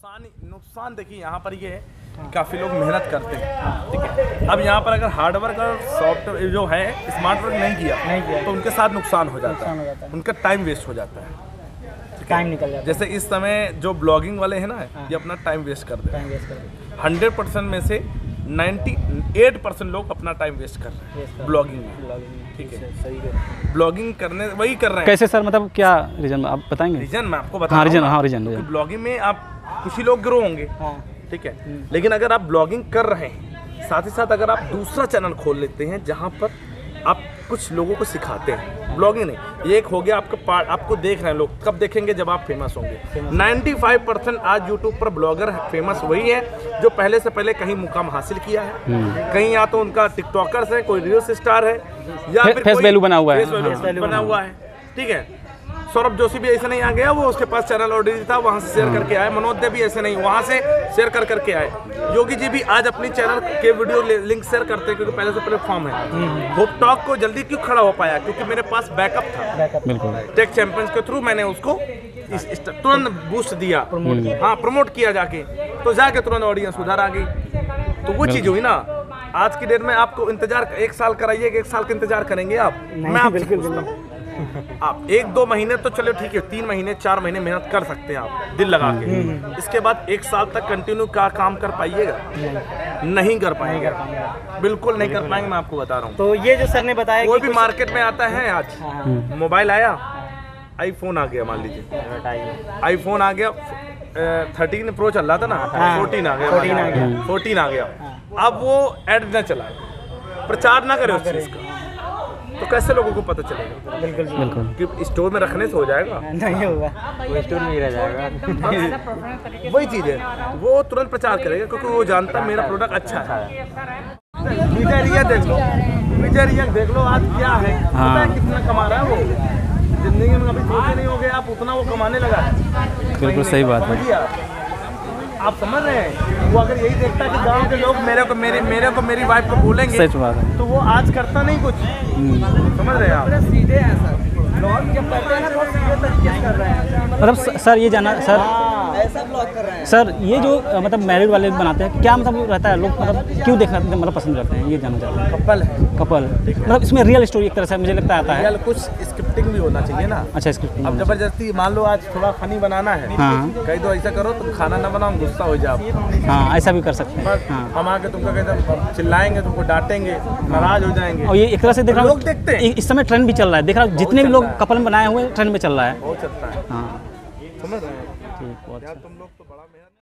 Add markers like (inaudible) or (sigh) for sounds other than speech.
नुकसान नुकसान देखिए यहाँ पर ये है काफ़ी लोग मेहनत करते हैं। ठीक है? अब यहाँ पर अगर हार्डवर्क और सॉफ्टवेयर जो है स्मार्ट वर्क नहीं किया नहीं किया। तो उनके साथ नुकसान हो जाता है उनका टाइम वेस्ट हो जाता है। टाइम निकल जाता जैसे इस समय जो ब्लॉगिंग वाले हैं ना हाँ। ये अपना टाइम वेस्ट कर है। रहे टाइम वेस्ट कर हैं। हंड्रेड परसेंट में से 98 परसेंट लोग अपना टाइम वेस्ट कर रहे हैं ब्लॉगिंग में। ठीक है। सही है। ब्लॉगिंग करने वही कर रहे हैं। कैसे सर मतलब क्या रीजन आप बताएँगे? रीजन मैं आपको बता हाँ रीजन हाँ रीजन ब्लॉगिंग में आप कुछ लोग ग्रो होंगे। हाँ। ठीक है? लेकिन अगर आप ब्लॉगिंग कर रहे हैं साथ ही साथ अगर आप दूसरा चैनल खोल लेते हैं जहाँ पर आप कुछ लोगों को सिखाते हैं। ब्लॉगिंग नहीं ये एक हो गया आपका पार्ट आपको देख रहे हैं लोग। कब देखेंगे? जब आप फ़ेमस होंगे। 95 परसेंट आज यूट्यूब पर ब्लॉगर फ़ेमस वही है जो पहले से पहले कहीं मुकाम हासिल किया है। कहीं या तो उनका टिकटॉकर्स है कोई रील्स स्टार है या फे- फिर फेस वैल्यू बना हुआ है। फेस वैल्यू हाँ। बना हुआ है। ठीक है? सौरभ जोशी भी ऐसे नहीं आ गया वो उसके पास चैनल ऑलरेडी था वहाँ से शेयर करके आए। मनोज देव भी ऐसे नहीं वहाँ से शेयर कर करके आए। योगी जी भी आज अपनी चैनल के वीडियो लिंक शेयर करते हैं क्योंकि पहले से प्लेटफॉर्म है। वो टॉक को जल्दी क्यों खड़ा हो पाया? क्योंकि मेरे पास बैकअप था। बिल्कुल। टेक चैंपियंस के थ्रू मैंने उसको तुरंत बूस्ट दिया। हाँ प्रमोट किया जाके। तो जाके तुरंत ऑडियंस उधर आ गई। तो वो चीज़ हुई ना। आज की डेट में आपको इंतज़ार एक साल कराइए एक साल का इंतज़ार करेंगे आप। मैं बिल्कुल। हूँ। आप एक दो महीने तो चलो ठीक है तीन महीने चार महीने मेहनत कर सकते हैं आप दिल लगा के। इसके बाद एक साल तक कंटिन्यू का काम कर पाइएगा? नहीं कर पाएँगे। बिल्कुल नहीं कर पाएँगे मैं आपको बता रहा हूँ। तो ये जो सर ने बताया कोई भी मार्केट में आता है आज। हाँ, मोबाइल आया? आईफोन आ गया मान लीजिए। आईफोन आ गया थर्टीन प्रो चल रहा था ना? हाँ, फोर्टीन आ गया। 14 आ गया। फोर्टीन आ गया। अब वो एड न चलाए। प्रचार ना करे उस चीज़ का। तो कैसे लोगों को पता चलेगा? बिल्कुल बिल्कुल। कि स्टोर में रखने से हो जाएगा? नहीं होगा। वो स्टोर में ही रह जाएगा। (laughs) वही चीज़ है। वो तुरंत प्रचार करेगा क्योंकि वो जानता है मेरा प्रोडक्ट अच्छा है। विजय रिया देख लो। विजय रिया देख लो आज क्या है। पता है हाँ। कितना कमा रहा है वो? ज़िंदगी में कभी सोचे नहीं होगे आप उतना वो कमाने लगा बिल्कुल सही बात है। आप। समझ रहे हैं? वो अगर यही देखता कि गाँव के लोग मेरे को मेरे मेरे को मेरी वाइफ को बोलेंगे सच बात है। तो वो आज करता नहीं कुछ। हम्म। समझ रहे हैं आप? सीधे हैं सर। जब करते हैं ना बहुत सीधे तरीके से कर रहे हैं। मतलब सर ये जाना सर ऐसा ब्लॉग कर रहे हैं सर ये जो मतलब मैरिड वाले बनाते हैं क्या मतलब रहता है? लोग मतलब क्यों देखना मतलब पसंद करते हैं? ये जानना चाहते हैं। कपल है। कपल। मतलब इसमें रियल स्टोरी एक तरह से मुझे लगता आता है। रियल कुछ स्क्रिप्टिंग भी होना चाहिए ना। अच्छा स्क्रिप्टिंग अब ज़बरदस्ती मान लो आज थोड़ा फनी बनाना है। हाँ। कहीं तो ऐसा करो तुम खाना ना बनाओ गुस्सा हो जाओ। हाँ ऐसा भी कर सकते हैं। हाँ। हम आके तुमको कहते चिल्लाएँगे तुमको डांटेंगे नाराज़ हो जाएँगे। और ये एक तरह से देख रहा हूँ लोग देखते हैं। इस समय ट्रेंड भी चल रहा है। देख रहा हूँ जितने भी लोग कपल बनाए हुए ट्रेंड में चल रहा है। बहुत चलता है। हाँ। समझ रहे हैं? यार तुम लोग तो बड़ा मेहनत